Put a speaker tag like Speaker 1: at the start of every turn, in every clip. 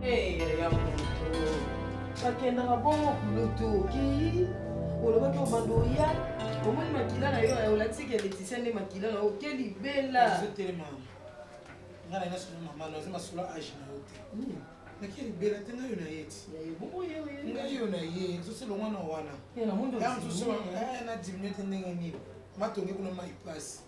Speaker 1: Hey, ya moto
Speaker 2: bakendaka bongo kulutu okei olobaki obanda oya omoni makila na yo olakisi ke leticia nde makila na yo oke libela
Speaker 3: nga na nyonso na mama naza masolo age na yo te hmm. nake libela te ngayo na ye ti ngayo na ye zosi longwa
Speaker 2: na
Speaker 3: wana zosi eh, na diminue te ndenge nini matongi kuna mai pasi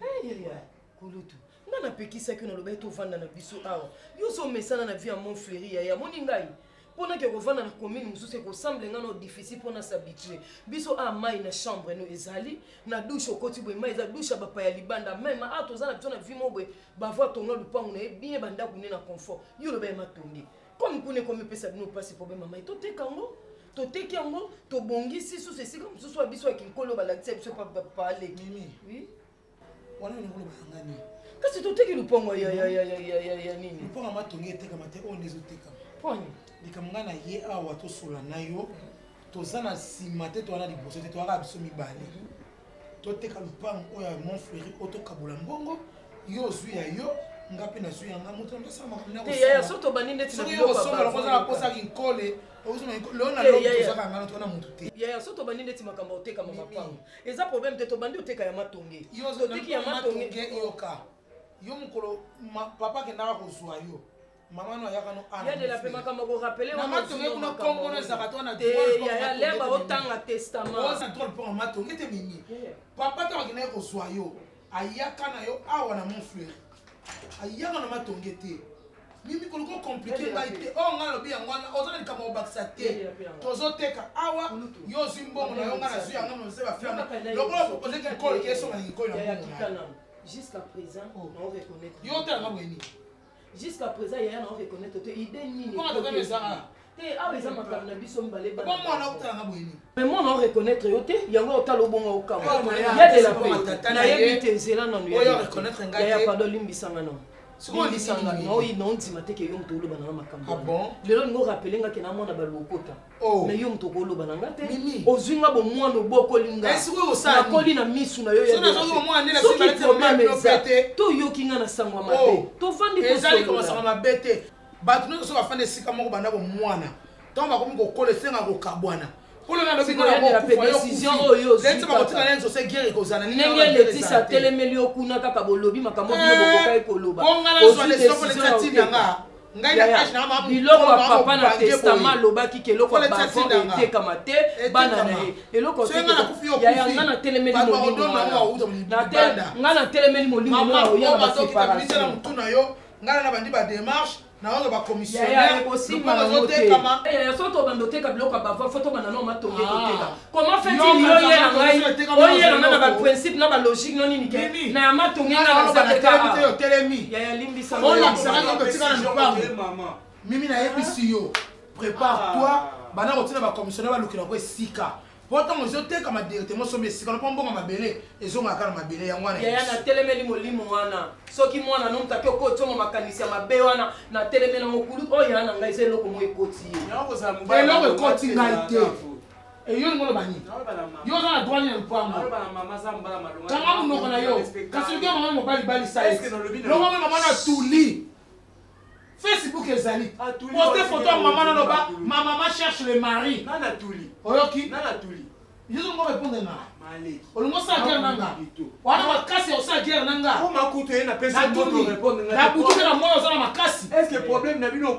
Speaker 3: eh,
Speaker 2: kulutu nga napekisaki yo nalobaki tovanda na biso awa yo ozomesana na vie ya mont fleri yaya moni ngai mpo nake kovanda na commune mosusu ekosemble ngai no difficile mpo nasabitue biso a ah, mai na chambre no ezali na dushe okoti boye mai eza dushe ya bapaya libanda meme a ah, toza na biso na vie mo boye bavo atonga lupangu na ye bien bandako ne na confort yo loba ye matonge comme kuna ekomipesa bino mpasi problème mai toteka yango toteki yango tobongisi susu esika mosusu ya biso ya kinkolo balakisa biso paleki
Speaker 3: oui wana olingi olobaka nga nini
Speaker 2: kasi toteki lupongo ya nini
Speaker 3: lupongo ya matongi etekama te oyo nde ezotekama
Speaker 2: poni
Speaker 3: likambo ngai na ye awa tosola na yo toza na nsima te towana liboso te toyaka biso mibale toteka lupango oyo ya mont fleuri oyo tokabola mbongo yo ozwi ya yo nga mpe nazwi yanga moto ndosala
Speaker 2: makambosombala koza na
Speaker 3: posa kinkole leo na
Speaker 2: leo
Speaker 3: tozaka ngana twana motu te
Speaker 2: yaya so tobandi ndeti makambo otekama mapango eza problème te tobandi oteka ya matonge toteki ya matonge
Speaker 3: yoka yo mokolo papa akendaka kozwa yo mama no ayaka no
Speaker 2: yadela mpe makambo
Speaker 3: akorapele namatonge kuna nkombo no ezalaka to nayalemba
Speaker 2: otanga
Speaker 3: testamentrol mpo matonge te mimi papa ntango akendaki kozwa yo ayaka na yo awa na mon fleur ayaka na matonge te mimi koliko komplike ngai te oyo oh, ngai alobi yango wana oza na likambo kobakisa te tozoteka awa yo ozwi mbongo na yo ngai nazwi yango nozwi baflana lokola propose kikolo kesonga na kikolo na mbongo yo otalanga boye nini
Speaker 2: Jusqu'à présent yaya na reconnaitre te idée nini?
Speaker 3: Comment tu connais ça là?
Speaker 2: Te awa eza makambo na biso mibale ba.
Speaker 3: Bon mwana okutana na boyini.
Speaker 2: Mais mwana o reconnaître yo te yango otala obonga
Speaker 3: okama. Ya de la
Speaker 2: paix.
Speaker 3: Na
Speaker 2: yebi te nzela nanu ya.
Speaker 3: Oyo reconnaître ngai te.
Speaker 2: Ya pardon limbisa nga
Speaker 3: non.
Speaker 2: Limbisa
Speaker 3: nga
Speaker 2: non, oyi non ndima te ke yo moto oloba na makambo.
Speaker 3: Ah bon?
Speaker 2: Lelo ningo rappeler nga ke na mwana balokota.
Speaker 3: Oh.
Speaker 2: mais yo moto okoloba na nga
Speaker 3: te
Speaker 2: ozwi nga bomwana obokoli nganakoli
Speaker 3: eh,
Speaker 2: na misu na yosoki
Speaker 3: probleme
Speaker 2: eza toyoki nga na sango ya mabe oh. tovandi
Speaker 3: ezali
Speaker 2: komasanga
Speaker 3: mabe te bato nyonso soki bafanda esika moko banda bomwana ntango bakomi kokola esenga kokabwana
Speaker 2: ndenge letisi atelemeli yo kuna kaka bolobi makambo bino
Speaker 3: eh, bokokaki koloba
Speaker 2: biloko ya papa na testama alobaki ke eloko ya bavon etekama te bana na ye eloko yaya nga na telemeli
Speaker 3: molingonga
Speaker 2: na telemeli
Speaker 3: molingo
Speaker 2: mwa oya na
Speaker 3: baseparation ngai na bandi bademarche
Speaker 2: naoyo
Speaker 3: bakomissionnaire
Speaker 2: ekosimba yango te soki tobanda oteka biloko ya bavoi fo tobanda nao matonge koteka comment fait-il yo
Speaker 3: yela
Speaker 2: ngai oyela nga na baprincipe na balogique no nini ke na ya matonge nga
Speaker 3: nazaotelemi
Speaker 2: yaya limbisa
Speaker 3: mimi nayebisi yo prépare toi ah. bana kotina bacommissionnaire balukela yango esika po ntango ezotekama directement osombi esika lopo mbongo mabele ezongaka na mabele yango wana
Speaker 2: yaya natelemeli molimo wana soki mwana no motaki okoti omo makanisi ya mabe wana natelemeli yango kulu oyo oh, yana ngai eza eloko moko ekoti ye
Speaker 3: eloko ekoti ngai te Et yo ngolo bani yo oza na droit nini na lupango kanga monoko na yo kasi oke mama mobali bali saeti longo mpe mama na tuli facebook ezali ah, poste photo ya mama naloba ma mama cherche le mari oyoki yo zongo repondre ngai olingo osala guerre na nga wana makasi ya osala guerre na nga nabutu mpe na moi oza na makasi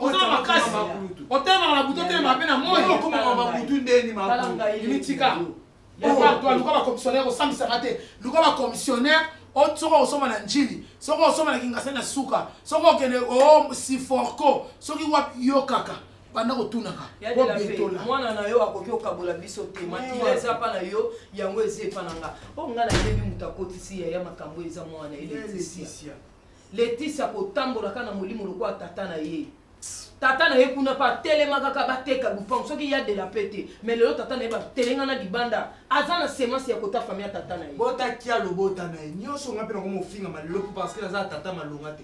Speaker 3: oza na makasi otelemaka na butu otelemaka mpe na moimitika luka bacommissionnaire osambisaka te luka bacommissionnaire soki okosomba na njili soki okosomba na kingasani na suka soki okende o oh, siforco soki wapi yokaka banda kotunaka
Speaker 2: kobetola mwana na yo akoki kokabola biso te makila eza mpa na yo yango eza epa na nga mpo nga nayebi moto akotisi yaya makambo eza mwana ye letisia letisia kotambolaka na molimo lokola tata na ye tata na ye kuna mpe atelemaka kaka bateka lupango soki ya de la pe te mai lelo tata na ye batelengana libanda aza na semence ya kota fami ya tata na ye
Speaker 4: botaki alobota na ye nyonso nga mpe nakomi ofingama lelo mpo parceke naza na tata malonga te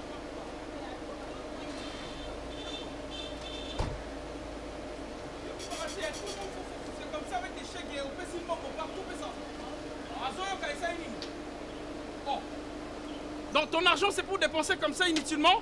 Speaker 5: Donc ton argent c'est pour dépenser comme ça inutilement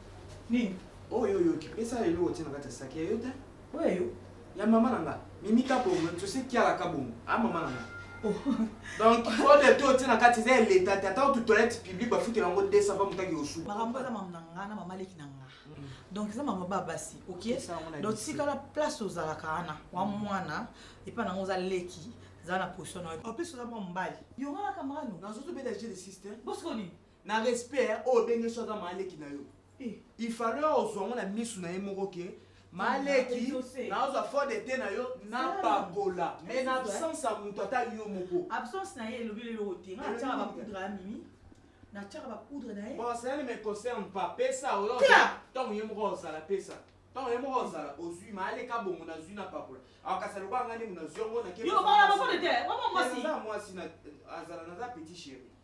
Speaker 5: Nini? Oyo oh,
Speaker 6: oyoki, pesa eloko otie na kati ya saki ya yo te.
Speaker 7: Oyo
Speaker 6: ya yo? Ya mama na nga. Mimi kabongo, tose kiala kabongo. Ah mama na nga. Oh. donc fode to otie na kati eza ya leta te ata otu toilette publique bafutela yango 200 mpa motangi osuku
Speaker 8: makambo eza mama na nga na mama leki na nga mm. donc eza mama ba basi ok donc tikala place ozalaka wana wa mm. mwana epai nango oza leki zala na position na yo en plus oza mwa mobali yongana kamarano
Speaker 6: nazozo beta je de sister
Speaker 8: bosiko nini
Speaker 6: na respect eh, oyo obenge so aza maaleki na yo eh. il fallait ozwa yango na misu na ye moko ke
Speaker 8: maleki
Speaker 6: nazwa fode te na yo napakola me na absence ya moto ata yo moko
Speaker 8: absence na ye elobi lelo te nga atyaka bapoudre ya mimi natyaka bapoudre na ye
Speaker 6: bon cela ne me concerne pas pesa oyo ntango ye moko ozala pesa ntango ye moko ozala ozwi ma aleka bongo nazwi na pakola akasa lokola nga ndenge nazwi yango nakemwasi azala naza petit chéri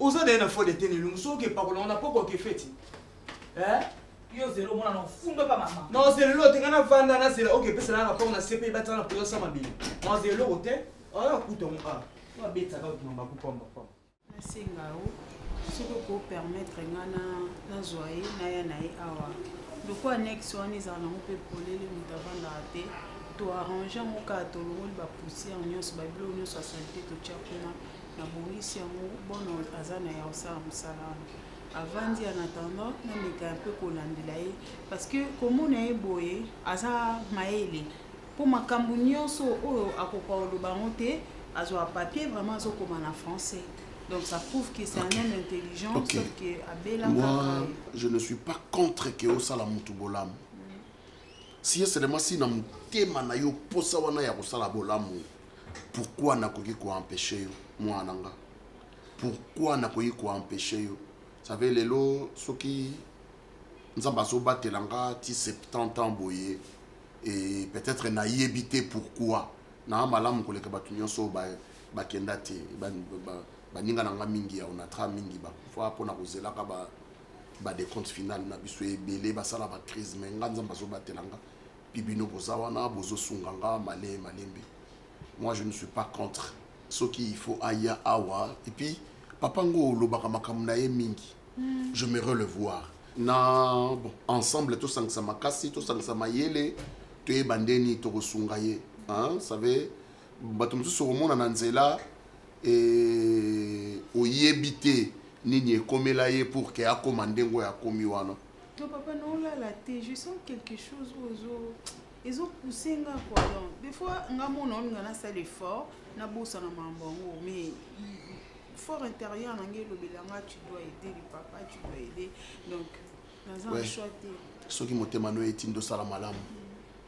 Speaker 6: oza naye na fo de tene elongo soki epakola ngo na poko oke feti eh?
Speaker 8: yo zela omona na ofunda pa mama
Speaker 6: na ozela eloko te ngai navanda nazela oke epesa na rapport na cp ebataka na prison sa mabele na ozela eloko te oya kuta ngo a nabetsaka otumambaku pamba pamba
Speaker 9: nasenga yo soki okopermettre ngai nazwa ye naya na ye awa loko annexe wana ezala nango mpe polele moto avandaka te toarrange yango kaka tolongoli bapoussière nyonso babilo nyonso ya salite totya kuna na boyisi yango bono aza na ya kosala mosala wana avandi en attendant nameka mpe kolandela ye parce que komona ye boye aza mayele mpo makambo nyonso oyo akoka koloba yango te azwa papier vraiment azokoma na français donc ça prouve que c'est un homme intelligent
Speaker 10: okay.
Speaker 9: sauf que abela
Speaker 10: moi je ne suis pas contre que osala mutu bolamu si ye seulement si na motema na yo mposa wana ya kosala bolamu pourquoi nakoki koempeshe yo mwana na nga pourquoi nakoki koempeshe yo save lelo soki nzambe azobatela nga ti 70 ans boye e peut-être nayebi te pourquoi naa malamu koleka bato nyonso oyo bakenda te baninga na nga mingi ya onatra mingi bakufa mpona kozelaka badecompte finale na biso ebele basala bacrise mai nga nzambe azobatela nga Puis bino boza wana bozo sunga nga male malembe. Moi je ne suis pas contre. Soki il faut aya awa et puis papa ngo lobaka makambo na ye mingi. Hmm. Je me relevoir. Na bon, ensemble to sangisa makasi, to sangisa mayele, to ye bandeni to ko sunga ye. Hein, vous savez, bato mosusu okomona na nzela e, oyebi te nini ekomela ye pour ke akoma ndenge oyo akomi wana
Speaker 9: Non papa non là là te je sens quelque chose ozo ezo pousser nga quoi donc des fois nga mona olinga na sala effort na bosa na mambo yango mais fort intérieur na nga elobela nga tu dois aider le papa tu dois aider donc naza na choix te
Speaker 10: soki motema no etindo sala
Speaker 9: malamu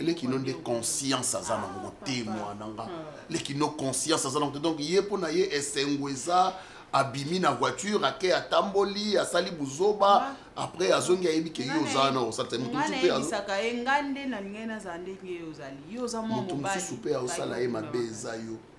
Speaker 9: lekino nde conscience
Speaker 10: aza
Speaker 4: ah, nango te mwana
Speaker 9: nga hmm. lekino
Speaker 4: conscience aza nango te donc ye mpo na ye esengo eza abimi na voiture ake atamboli asali buzoba après azongi ayebi ke yo oza wana osalisa moto mosusu mpe
Speaker 9: azosaka ye nga nde nalingaki nazala ndenge yo ozali yo oza mwa mobali moto
Speaker 4: mosusu mpe aosala ye mabe eza yo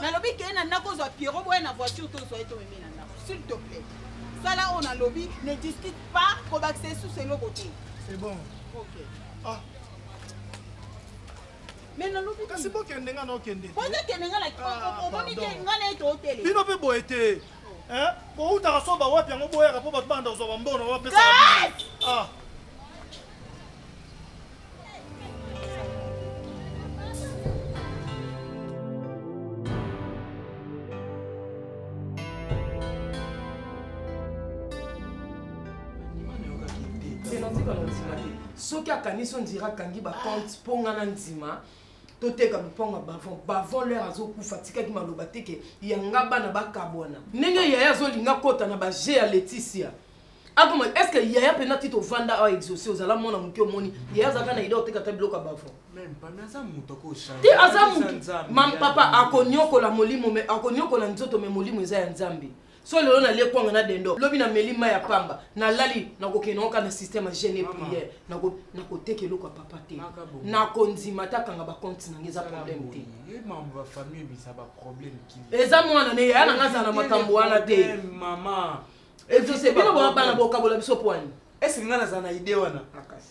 Speaker 9: nalobi keye na ndako ozwa piero boya na voiture to ozwa ye tomeme na ndako s'il te plaît sala oyo nalobi ne discute pas kobakisa esusu eloko te
Speaker 11: c'est bon
Speaker 9: ok
Speaker 11: ah.
Speaker 9: mais nalobi
Speaker 11: kasi bokende nga naokende
Speaker 9: bozokende nga
Speaker 11: ah,
Speaker 9: omoni te nga na ye tootele
Speaker 11: bino mpe boye te bowutaka soba wapi yango boyaka mpo bato banda kozwa bambona wapi ah.
Speaker 2: soki akanisi ondira akangi bacompte mpo nga na ndima toteka lopango ya bavon bavon lere azokufa atikaki maloba te ke yanga bana bakabwana ndenge yaya azolinga kota na baje ya leticia akoma est ce que yaya mpenza ti tovanda awa exauce ozala mwana moke omoni yaya azalaka na ide otekaka biloko ya bavon te aza motu mam papa akonyokola molimo me akonyokola nzoto me molimo eza ya nzambe so lelo nalie kwanga na dendo lobi nameli mai ya pamba nalali nakokende oka na système ya jeune prière nakoteka eloko ya papa te nakondima te akanga bacompte nange eza problème te eza mwana ne yaya nanga azala na makambo wana te bino bana bana bokabola biso pwani
Speaker 6: ese ngai naza na ide wana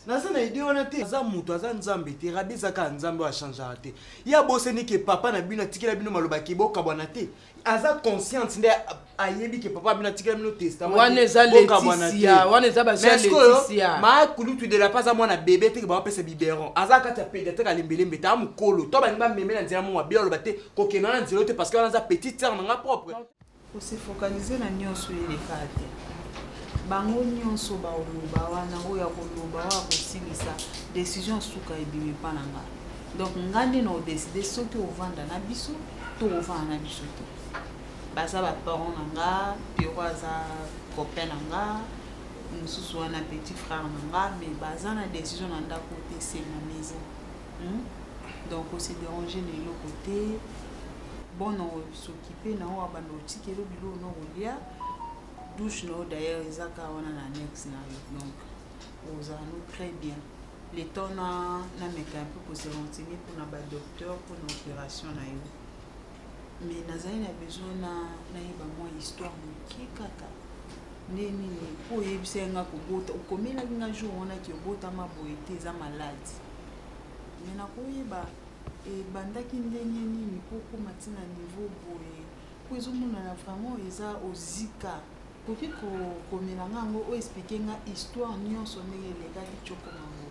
Speaker 6: naza na ide wana te aza moto aza nzambe te rabi eza kaka nzambe oyo achangaka te ye abosani ke papa na bino atikela bino maloba ke bokabwana te aza consciente nde ayebi ke papa bino atikela bino
Speaker 2: testamentwana eza letisiawana eza
Speaker 6: basoyo makulutu de la pa aza mwana bebe te ke bapesa biberon aza kati ya pediatre kalembelembe te amokolo to balingi bameme na nzela moko mabe aloba te kokenda na nzela te parce que wana aza petite sere na nga propre
Speaker 9: Ko se focaliser na nionso eleka te. Bango nionso ba oloba wana oyo akoloba oyo akosilisa decision suka ebimi pa na nga. Donc nga nde na odecide soki ovanda na biso to ovanda na biso te. Baza ba parents na nga, Pierrot aza copain na nga, mosusu wana petit frère na nga mais baza na decision na ndako te c'est ma maison. Hmm? Donc ko se déranger na eloko te. Bonne sokipe na oyo abanda otikeli biloko na kolia douche na yo d'ailleurs ezaka wana na annexe na yo donc ozala no très bien le temps na nameka un peu kose renseigner mpona badocteur mpona opération na yo mais nazali na besoin na nayeba mwa histoire moke kaka nde nini mpo oyebisa nga kobota okomelaki nga jour wana ki obotama boye te eza maladi me nakoyeba ebandaki ndenge nini mpo okoma ti na niveau boye mpo ezomonana vraiment eza ozika koki kokomela nga yango oyo explike nga histoire nyonso ndenge elekaki cokoma yango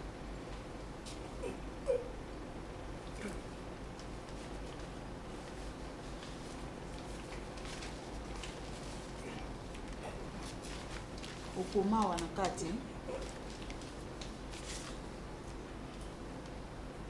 Speaker 9: okomawa na kati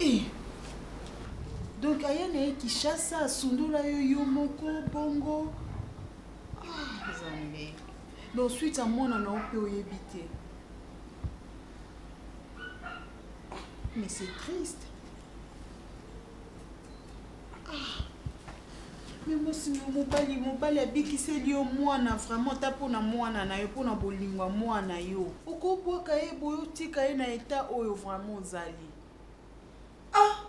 Speaker 9: Eh. donc aya na ye kinshasa asundola yo yo moko bongo ah, zambe donc suite ya mwana na yo mpe oyebi te mais c'est triste me mwasi na mobali mobali abikiseli yo mwana vraiment ata mpo na mwana na yo mpo na bolingo ya mwana yo okobwaka ye boye otika ye na eta oyo vraiment ozali ah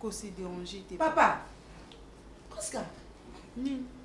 Speaker 9: kose dérange te
Speaker 8: papa oscar
Speaker 9: nini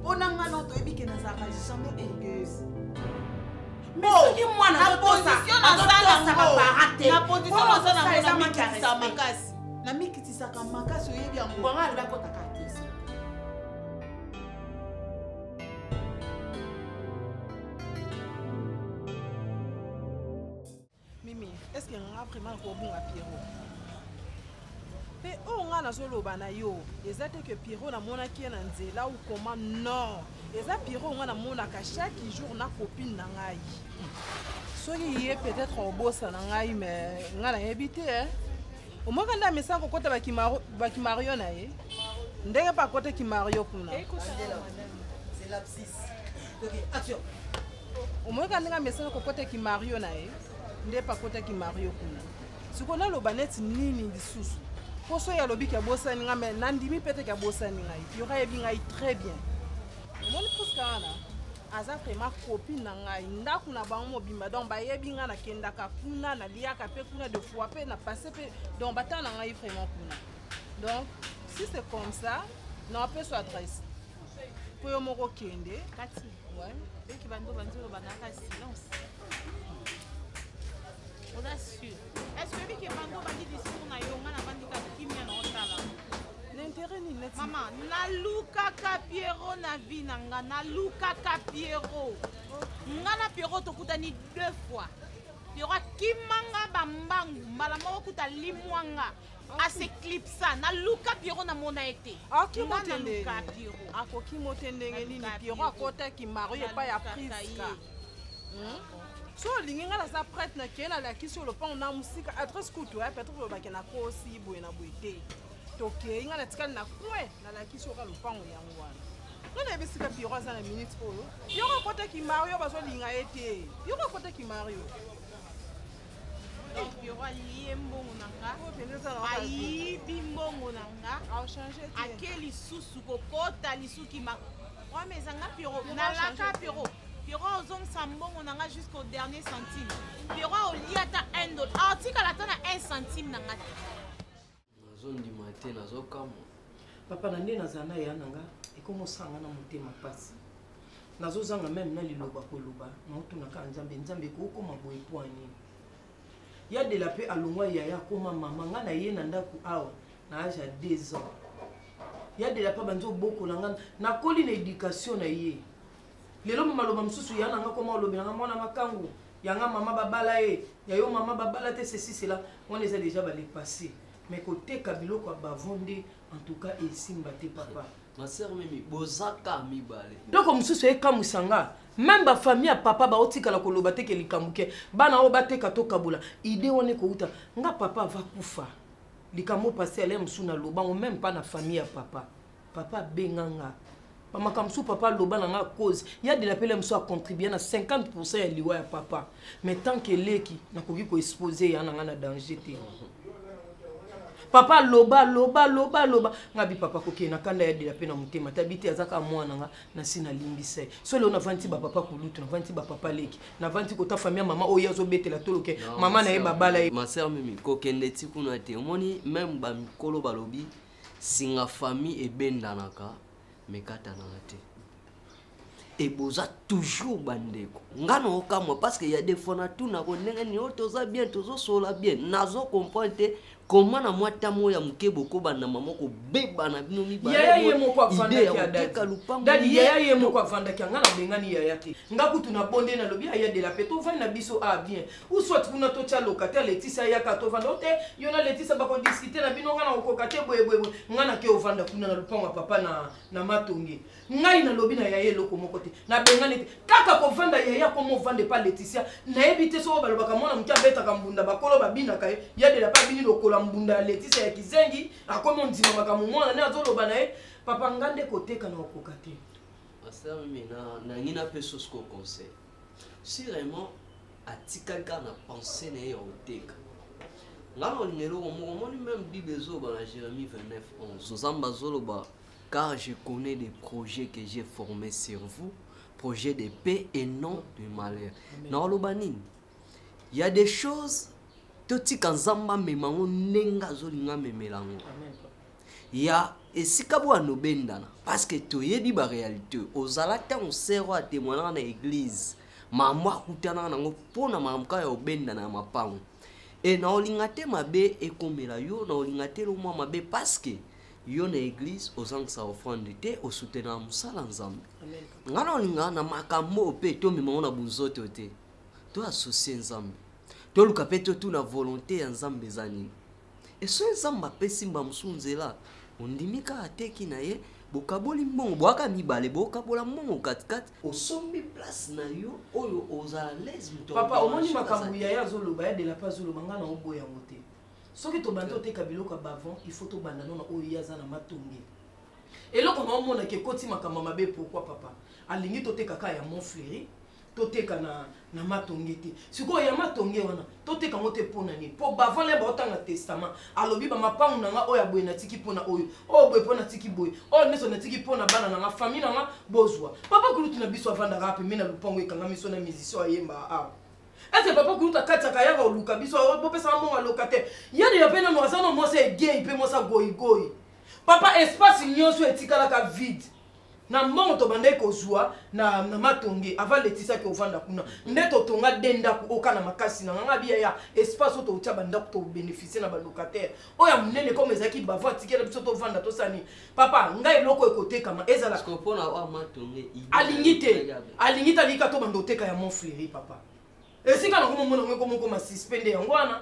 Speaker 8: mpo na
Speaker 9: ngai nao toyebi ke nazalaka jamais orgueuse
Speaker 8: soki mwana
Speaker 9: aotosaazaa makasi namikitisaka makasi oyebi yango
Speaker 12: Mimi, est-ce que nga vraiment nakobunga Pierrot mpe oyo ngai nazoloba na yo eza te ke pierrot namonaki ye na nzela ou koma non eza pierrot ngai namonaka chaque jour na copine na ngai soki ye peut-être obosa na ngai me ngai nayebi te eh. omwaka nde amesana kokota bakimario na ye ndenge mpe akotaki mario kuna omoyeka ndenge amesana kokotaki mario na ye nde pakotaki mario kuna sikoyo naloba neti nini lisusu mpo soki alobi ke abosani ngai mai nandimi mpe te ke abosani ngai yora ayebi ngai très bien omoni puska wana aza vraiment copine na ngai ndako na bango mobimba donc bayebi ngai nakendaka kuna naliaka mpe kuna de fois mpe na passe mpe donc batala na ngai vraiment kuna donc si c'est comme ça na apeswa adresse mpo yo moko kende
Speaker 9: kati oyoki bando banzolo banaka silence oza sur est-ce que bike bando bandi discours na yo nga na bandika kimia na otala
Speaker 12: l'intérêt nini neti
Speaker 9: mama nalukaka piero na vie na nga nalukaka piero nga na piero tokutani deux fois piero akima nga bambangu mbala moko kuta limwa nga aseklipsa naluka piero namona ye te naluka piero
Speaker 12: akoki mote ndenge nini piero akotaki mario epai ya priska
Speaker 9: hmm?
Speaker 12: so olingi ngai naza prete nakei nalakisi yo lopango na mosika adresse kutu ya petro olobake nakosi boye na boye te tokei ngai natikali na coin nalakisi yoka lopango yango wana ngai nayebi esika piero aza na minute oyo piero akotaki mario bazolinga ye te piero akotaki mario
Speaker 9: donc yoko alie mbongo na nga ayibi mbongo na nga ake lisusu kokota lisuki ma wame ezanga
Speaker 12: piro
Speaker 9: nalaka piro piro ozongisa mbongo na nga jusqu'au dernier centime piro olia ata 1 dollar atikala ata na 1 centime na nga te
Speaker 13: Nazo ndima te nazo kamwa.
Speaker 2: Papa na nde nazala na ya nanga ekomosanga na motema pasi. Nazo zanga meme na liloba koloba na otuna ka Nzambe Nzambe ko koma boye poani. Ya de la paix alongwa yaya akoma mama nga na ye na ndaku awa na age ya 2 ans. Ya de la paix banzo bokola nga nakoli na education na ye. Lelo maloba mosusu ya nanga koma olobela nga mwana makangu. yanga mama babala ye ya yo mama babala te ceci cela wana eza déjà bale passé mais koteka biloko ya bavon nde en tout cas esimba te papa biloko mosusu ekamwisa nga meme bafamille ya papa baotikala koloba te ke likambo ke bana oyo bateka tokabola ide wana ekouta nga papa avakufa likambo pase ale mosusu nalobango meme mpa na famille ya papa papa abenga nga bamakambo mosusu papa aloba na nga cause ya de la pele mosusu acontribue na 50 pourcent ya liwa ya papa mais tant que eleki nakoki koexpose ya na nga na danger te papa loba loba loba loba nga bi papa kokende na kanda ya de la pele na motema ta bi te aza kaka mwana nga nasi nalimbisa ye so leo navandi ti bapapa kulutu navandi ti bapapa leki navandi ti kota famille ya mama oyo azobetela toloke mama na ye babala ye
Speaker 13: ma sœur mimi kokende ti kuna te omoni meme bamikolo balobi singa famille ebendanaka mekatanaka te e boza toujours bandeko nga na okamwa parce que ya des fois natunako ndenge nini oyo oh, toza bien tozosola bien nazo comprendre te koma na mwa ntango ya moke bokobanda mama kobebana bino
Speaker 2: mibaleyaya ye moko afandaki anga nabengani yaya te nga kutu na bonde nalobi aya de la pe tovandi na biso a ah, bien ou soit kuna totya locataire letisa ayaka tovanda o te yo na letisa bakodiskute na bino ngai nakokoka te boyeboyeboye ngai nake ovanda kuna na lopango ya papa na, na matonge ngai nalobi na yaya eloko moko te nabengani te kaka kovanda yaya akoma ovanda epa letisia nayebi te soko balobaka mwana moke abetaka mbunda bakolo babinaka ye yadela pa bini lokola mbunda ya letisia ya kizengi akomi ondima makambo mwana ne azoloba na ye papa ngai nde koteka na okoka te
Speaker 13: nangi napesa osko conseil si raymond atikali kaka na pensée na ye ya koteka nga na olinga eloko moko omoni meme bible ezoloba na jérémie 29 11 nzambe azoloba car je connais des projets que j'ai formés sur vous projet de paix et non de malheur na oloba nini il y a des choses totika nzambe amema yango ndenge azolinga amemela yango ya esika bo anobendana parce que toyebi ba réalité ozala ntango sero atemoinaka na église mambo akutanaka nango mpo na makambo kaka ya obendana ya mapango e na olinga te mabe ekomela yo na olinga te lomwa mabe parce que yo na église ozangisa offrande te osutenaka mosala nzambe ngai na olinga na makambo oyo mpe tomema ngo na bunzoto te to associe nzambe toluka mpe totuna volonté ya nzambe eza nini eso ezamba apesi mbala mosusu nzela ondimi kaka ateki na ye bokaboli mbongo bwaka mibale bokabola mbongo katikati osombi place na yo oyo ozala lese moto
Speaker 2: papa omoni makambo yaya azoloba ya delape azoloba ngai na oboya yango te soki tobandi toteka biloko ya bavon il faut tobanda no na oyo ye aza na matonge eloko naomonaka ekoti makambo mabe pourkui papa alingi totekaka ya mont fleuri toteka na, na matonge te sikoyo ya matonge wana toteka yango te mpo na nini mpo bavanda ya baotanga testament alobi bamapangu na nga oyo ya boye natiki mpo na oyo oyo boye mpo natiki boye oyo nyonso natiki mpo na bana na nga famille na nga bozwa papa kulutu na biso avandaka ape me na lopango ekanga miso na musicien ayembaa awa ese papa kulutu akataka yaka oluka biso oh, bopesaka mbongo aloka te yade ya mpe nano aza na mwasi egei mpe mwasi agoigoi papa espace nyonso etikalaka vide na mbongo tobandaki kozwa na, na matonge ava letisaki ovanda kuna nde totonga de ndako oka na makasi na nganga biya ya espace oyo totia bandako tobeneficie na balocataire oyo ya monene comme ezalaki bavo atikela biso tovanda tosani papa ngai eloko ekotekama ezala alingi te alingi te alingi ka tobanda oteka ya mont fleri papa esika nakomomona ngo ekomokoma sispe nde yango wana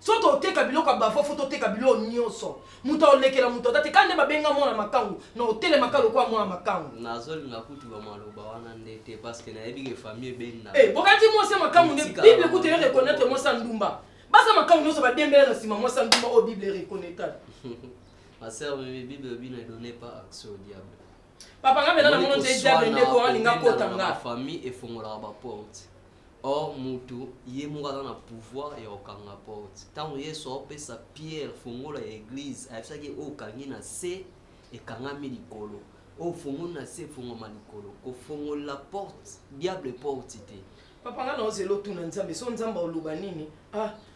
Speaker 2: so toteka biloko ya bafo fo toteka biloko nyonso moto aolekela moto ata te kaka nde babenga mwana makangu na otelemaka lokola mwana makangu
Speaker 13: nazolinga kutu bamaloba wana nde te parceke nayebi ke famille ebenda hey,
Speaker 2: eh, bokati mwasi ya makangu nde bible kutu eye reconnaître mwasi ya ndumba baza makangu nyonso badembela na nsima mwasi ya ndumba oyo bible ereconnaître
Speaker 13: ma sœur mimi bible obi ne donne pas accès au diable
Speaker 2: papa nga mpena na mono te diable ndeko alinga kota nga
Speaker 13: famille efongolaka baporte or mutu ye moko aza na pouvoir ya kokanga porte ntango yesu aopesa pierre fongola ya eglize ayebisaki oyo okangi na se ekangami likolo oyo ofongoli na se efongwama likolo kofongolela porte diable porte te
Speaker 2: papa nga naozela otuna nzambe so nzambe oloba nini ah